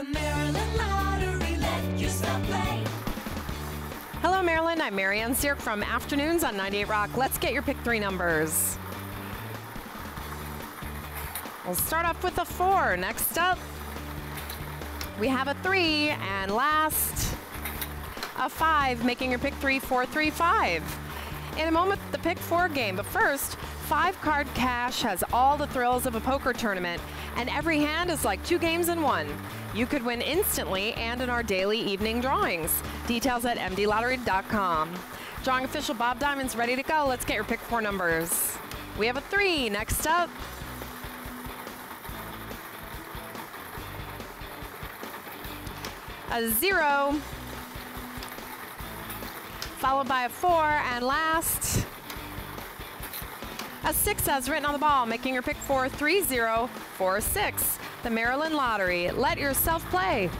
The Maryland Lottery, let yourself play. Hello, Maryland. I'm Marianne Sierk from Afternoons on 98 Rock. Let's get your pick three numbers. We'll start off with a four. Next up, we have a three, and last, a five, making your pick three, four, three, five. In a moment, the pick four game, but first, five card cash has all the thrills of a poker tournament, and every hand is like two games in one. You could win instantly and in our daily evening drawings. Details at mdlottery.com. Drawing official Bob Diamond's ready to go. Let's get your pick four numbers. We have a three. Next up, a zero, followed by a four, and last, a six as written on the ball, making your pick four, six. The Maryland Lottery. Let yourself play.